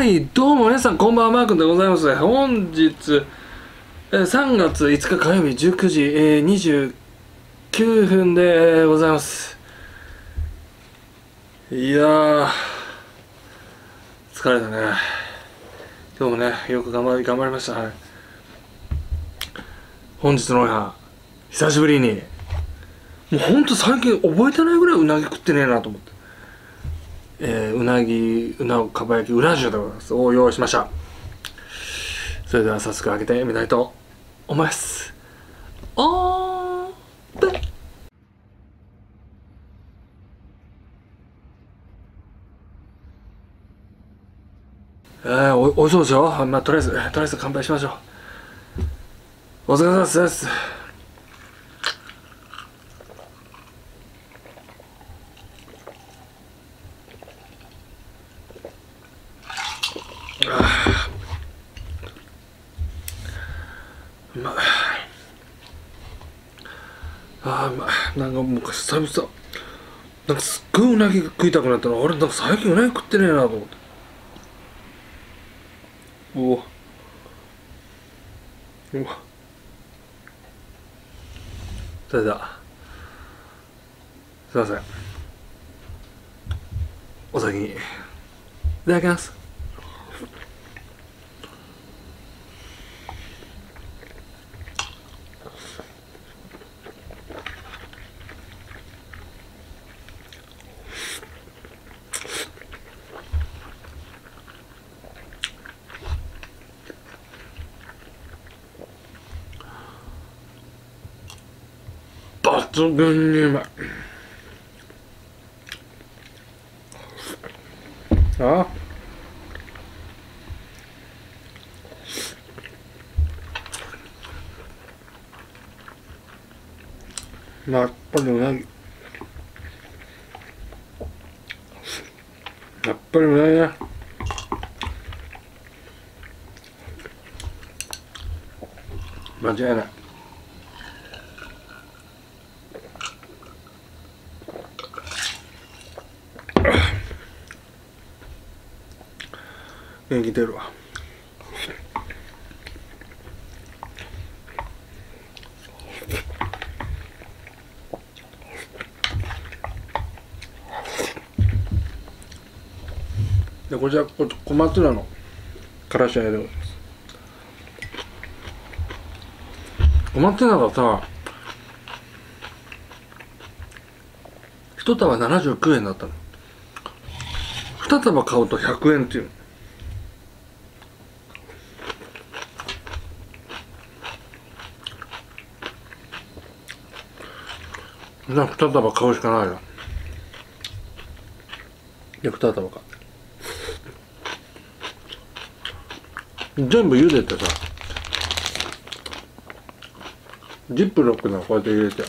はいどうも皆さんこんばんはマー君でございます。本日3月5日火曜日19時、えー、29分でございます。いや疲れたね。今日もねよく頑張り頑張りました。はい。本日のおや久しぶりに。もうほんと最近覚えてないぐらいうなぎ食ってねえなと思って。えー、うなぎうなかば焼きうな重でございますを用意しました。それでは早速開けてみたいと思います。オープン。えー、おおいしそうですよ、まあ、とりあえずとりあえず乾杯しましょう。お疲れ様です。うまいあーうまいなんかもう久々。なんかすっごいうなぎ食いたくなったの俺なんか最近うなぎ食ってねえなと思って。うわうわ。それではすいません。お先に。いただきます抜群にうまいあやっぱりうなぎ。やっぱりうなぎね間違いない。元気出るわ。でこちらこ小松菜のからしあえでございます。小松菜がさ一束79円だったの。二束買うと100円っていうの。じゃあ2束買うしかないよで2束買って全部茹でてさジップロックのこうやって入れて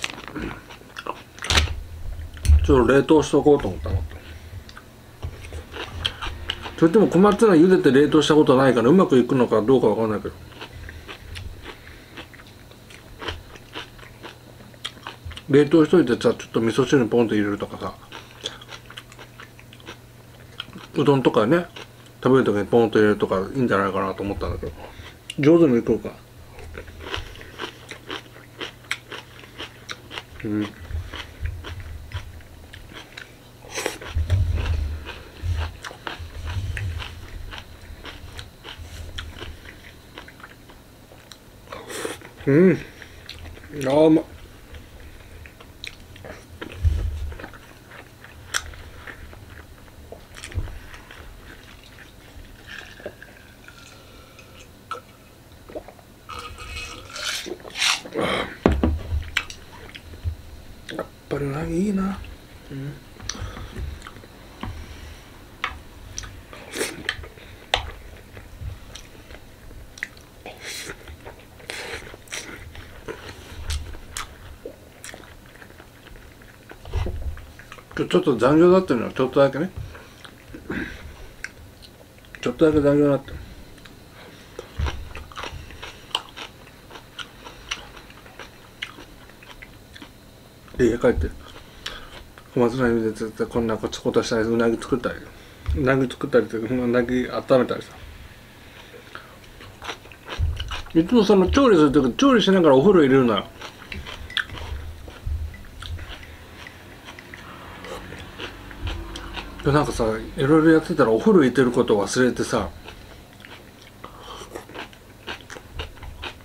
ちょっと冷凍しとこうと思ったの。それでも小松菜茹でて冷凍したことないからうまくいくのかどうかわかんないけど冷凍しといてさちょっと味噌汁にポンと入れるとかさうどんとかね食べる時にポンと入れるとかいいんじゃないかなと思ったんだけど。上手にいこうか。うん。うん。あーうまっぱりうなぎいいな、うん、ちょっと残業だってるのはちょっとだけね。ちょっとだけ残業だってるで家帰って。小松菜茹でてこんなこっちことしたらうなぎ作ったり。うなぎ作ったりとかうなぎ温めたりさ。いつもその調理する時調理しながらお風呂入れるのよ。でなんかさいろいろやってたらお風呂入れてること忘れてさ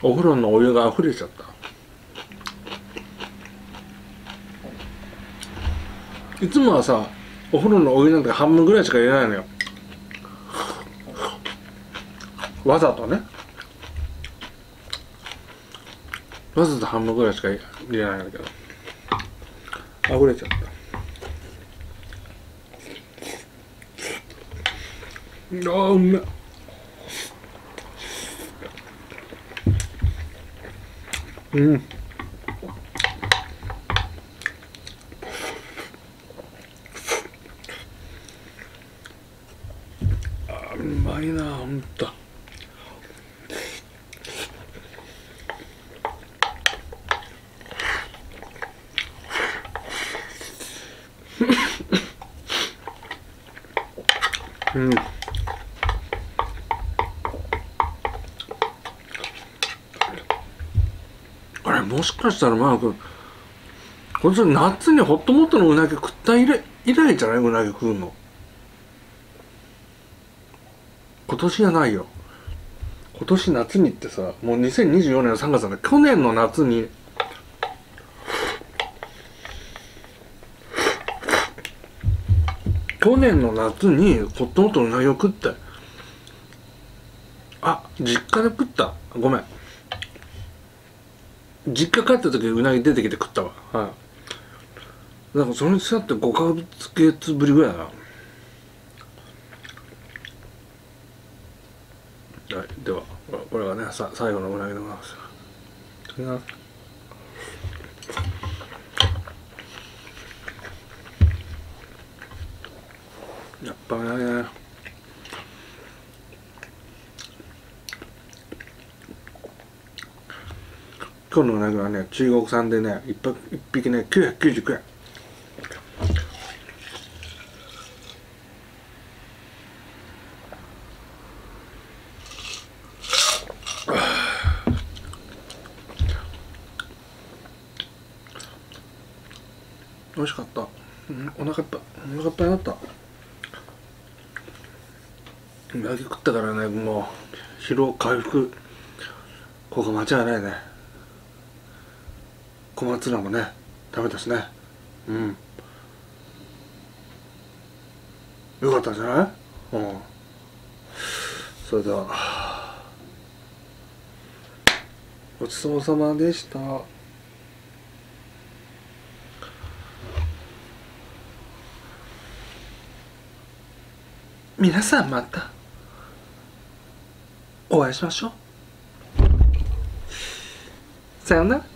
お風呂のお湯が溢れちゃった。いつもはさお風呂のお湯なんて半分ぐらいしか入れないのよ。わざとね。わざと半分ぐらいしか入れないんだけど。溢れちゃった。あうめうんあーうまいなほんと。うん。あれもしかしたらマー君これ夏にホットモットのうなぎ食った以来以来じゃない？うなぎ食うの。今年じゃないよ。今年夏にってさもう2024年の3月なんだ。去年の夏に。去年の夏にホットモットのうなぎを食って。あ実家で食った。ごめん。実家帰った時うなぎ出てきて食ったわ。はい。なんかそれにしたって5ヶ月ぶりぐらいだなはいではこれがねさ最後のうなぎでございます。いやっぱね。今日のうなぎはね中国産でね一匹一匹ね999円。美味しかった、うん、お腹いっぱいお腹いっぱいになった。うなぎ食ったからねもう。疲労回復。ここ間違いないね。小松菜もね食べたしね。うん。よかったんじゃない？うん。それでは。ごちそうさまでした。皆さんまたお会いしましょう。さようなら。